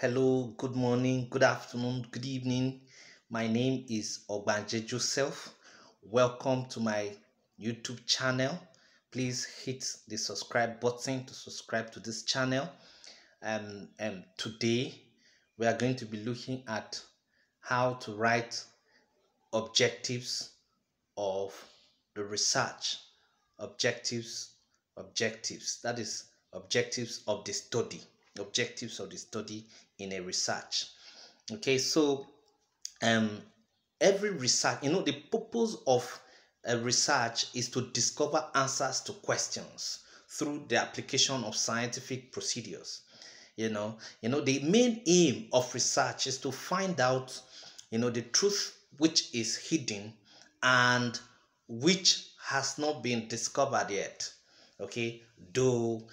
Hello, good morning, good afternoon, good evening. My name is Ogbanje Joseph. Welcome to my YouTube channel. Please hit the subscribe button to subscribe to this channel. Um, um, today we are going to be looking at how to write objectives of the research. Objectives, objectives. That is objectives of the study. Objectives of the study in a research. Okay, so um every research, you know, the purpose of a research is to discover answers to questions through the application of scientific procedures. You know, you know, the main aim of research is to find out, you know, the truth which is hidden and which has not been discovered yet. Okay, though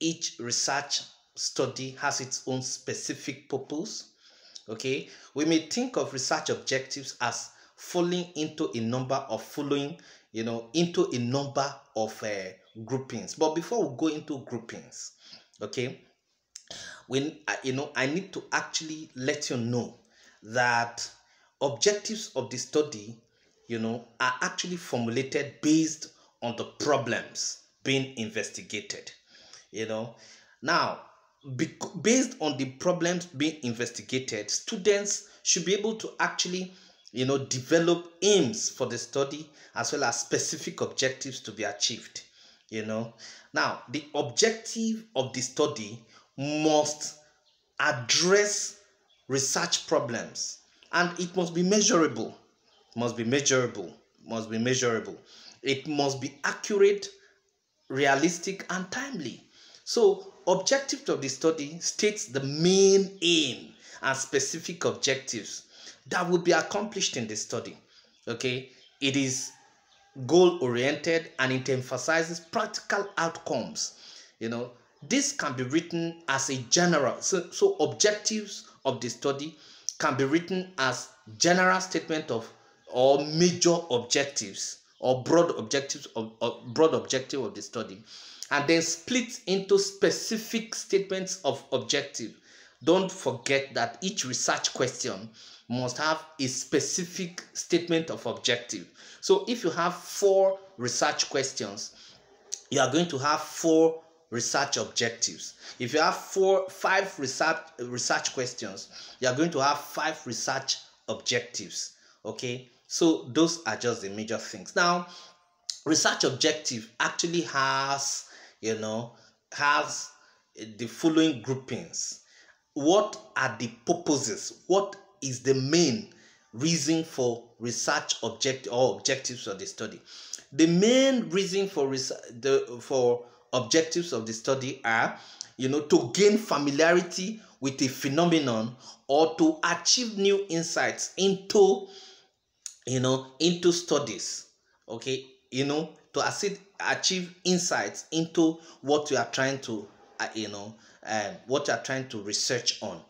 each research study has its own specific purpose. Okay, we may think of research objectives as falling into a number of following, you know, into a number of uh, groupings. But before we go into groupings, okay, when you know, I need to actually let you know that objectives of the study, you know, are actually formulated based on the problems being investigated. You know, now based on the problems being investigated, students should be able to actually, you know, develop aims for the study as well as specific objectives to be achieved. You know, now the objective of the study must address research problems and it must be measurable. Must be measurable. Must be measurable. It must be accurate, realistic, and timely. So objectives of the study states the main aim and specific objectives that will be accomplished in the study. Okay, it is goal oriented and it emphasizes practical outcomes. You know, this can be written as a general, so, so objectives of the study can be written as general statement of or major objectives or broad objectives of, of broad objective of the study and then split into specific statements of objective. Don't forget that each research question must have a specific statement of objective. So if you have four research questions, you are going to have four research objectives. If you have four, five research research questions, you are going to have five research objectives. Okay, so those are just the major things. Now, research objective actually has you know, has the following groupings. What are the purposes? What is the main reason for research object or objectives of the study? The main reason for the for objectives of the study are, you know, to gain familiarity with a phenomenon or to achieve new insights into, you know, into studies. Okay, you know, to achieve, insights into what you are trying to, uh, you know, uh, what you are trying to research on.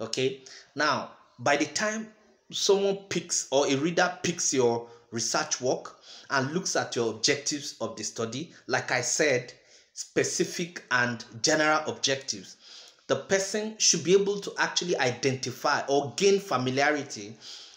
Okay. Now, by the time someone picks or a reader picks your research work and looks at your objectives of the study, like I said, specific and general objectives, the person should be able to actually identify or gain familiarity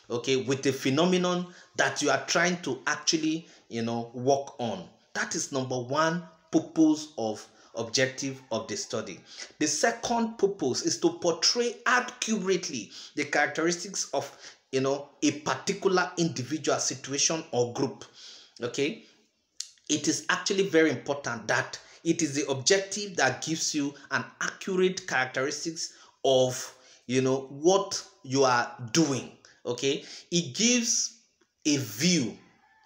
okay with the phenomenon that you are trying to actually you know work on that is number one purpose of objective of the study. The second purpose is to portray accurately the characteristics of you know a particular individual situation or group. Okay, it is actually very important that it is the objective that gives you an accurate characteristics of you know what you are doing. Okay, it gives a view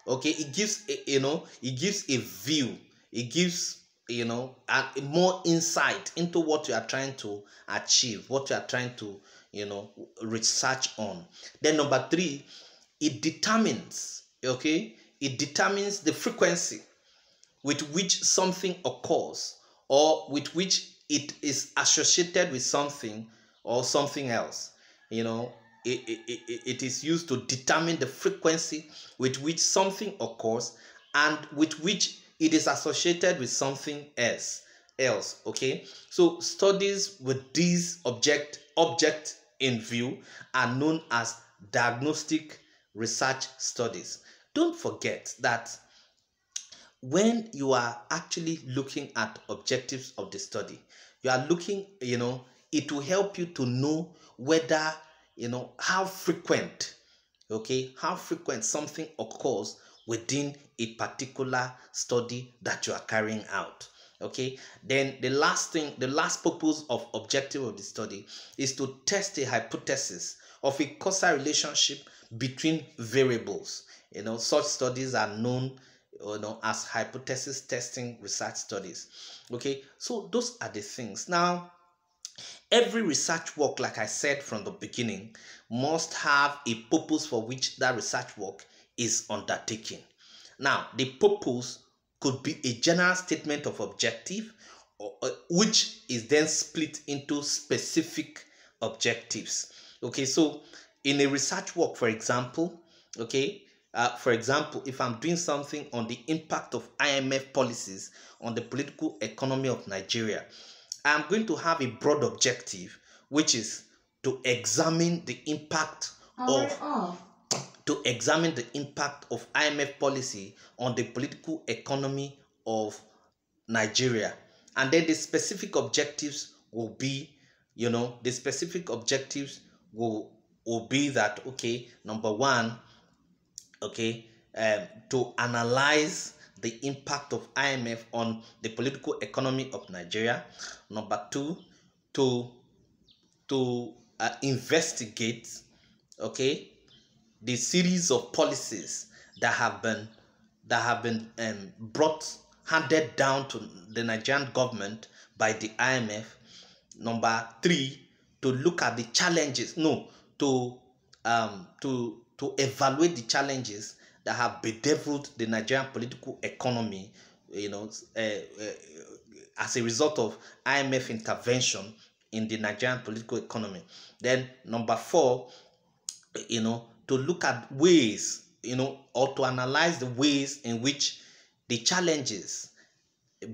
okay? It gives you know it gives a view. It gives you know a, more insight into what you are trying to achieve what you are trying to you know research on. Then number three it determines okay? It determines the frequency with which something occurs or with which it is associated with something or something else you know it, it, it is used to determine the frequency with which something occurs and with which it is associated with something else else. Okay, so studies with these object object in view are known as diagnostic research studies. Don't forget that when you are actually looking at objectives of the study, you are looking, you know, it will help you to know whether, you know, how frequent, okay, how frequent something occurs within a particular study that you are carrying out okay? Then the last thing the last purpose of objective of the study is to test a hypothesis of a causal relationship between variables. You know such studies are known you know as hypothesis testing research studies okay? So those are the things. Now every research work like i said from the beginning must have a purpose for which that research work is undertaken. Now the purpose could be a general statement of objective uh, which is then split into specific objectives. Okay so in a research work for example okay uh, for example if i'm doing something on the impact of imf policies on the political economy of nigeria i'm going to have a broad objective which is to examine the impact of to examine the impact of IMF policy on the political economy of Nigeria. And then the specific objectives will be, you know, the specific objectives will, will be that, okay, number one, okay, um, to analyze the impact of IMF on the political economy of Nigeria. Number two, to to uh, investigate, okay, the series of policies that have been that have been um, brought handed down to the Nigerian government by the IMF. Number three, to look at the challenges. No, to um, to to evaluate the challenges that have bedeviled the Nigerian political economy. You know, uh, uh, as a result of IMF intervention in the Nigerian political economy. Then number four, you know, to look at ways, you know, or to analyze the ways in which the challenges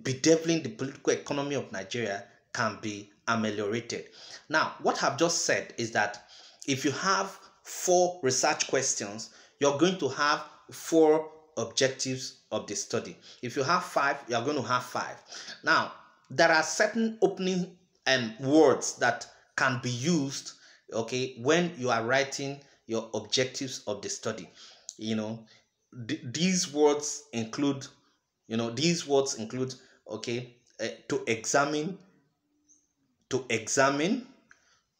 bedeviling the political economy of Nigeria can be ameliorated. Now, what I've just said is that if you have four research questions, you're going to have four objectives of the study. If you have five, you're going to have five. Now, there are certain opening um, words that can be used, okay, when you are writing your objectives of the study. You know, th- these words include, you know, these words include, okay, uh, to examine, to examine,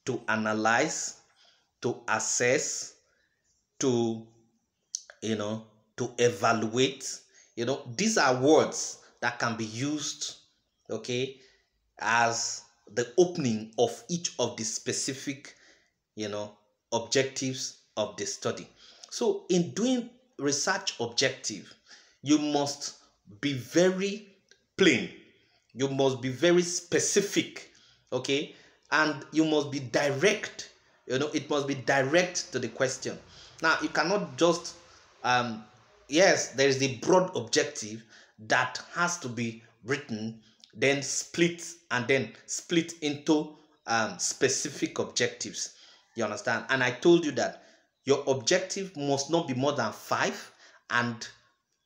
to analyze, to assess, to, you know, to evaluate. You know, these are words that can be used, okay, as the opening of each of the specific, you know, objectives of the study. So, in doing research objective, you must be very plain, you must be very specific, okay, and you must be direct. You know, it must be direct to the question. Now, you cannot just, um, yes, there is the broad objective that has to be written, then split and then split into um, specific objectives. You understand? And I told you that your objective must not be more than five and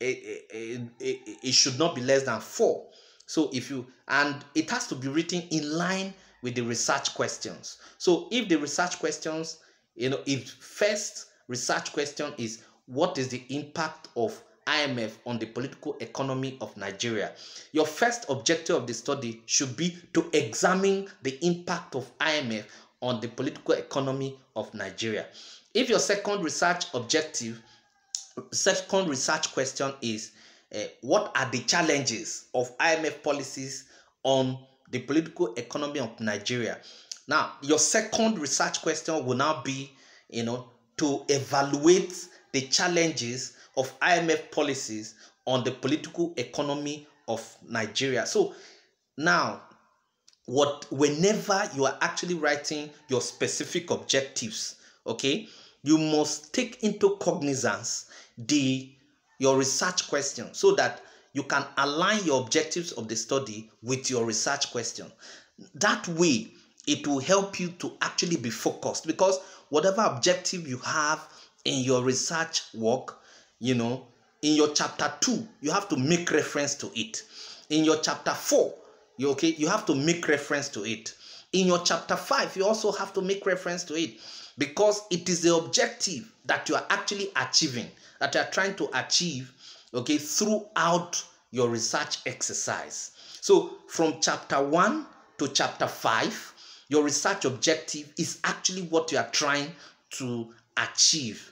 it, it, it, it should not be less than four. So if you, and it has to be written in line with the research questions. So if the research questions, you know, if first research question is what is the impact of IMF on the political economy of Nigeria. Your first objective of the study should be to examine the impact of IMF on the political economy of Nigeria. If your second research objective, second research question is uh, what are the challenges of IMF policies on the political economy of Nigeria? Now, your second research question will now be, you know, to evaluate the challenges of IMF policies on the political economy of Nigeria. So now what whenever you are actually writing your specific objectives okay you must take into cognizance the your research question so that you can align your objectives of the study with your research question. That way, it will help you to actually be focused because whatever objective you have in your research work, you know, in your chapter 2, you have to make reference to it. In your chapter 4, you okay, you have to make reference to it. In your chapter 5, you also have to make reference to it because it is the objective that you are actually achieving, that you are trying to achieve, okay, throughout your research exercise. So from chapter 1 to chapter 5, your research objective is actually what you are trying to achieve.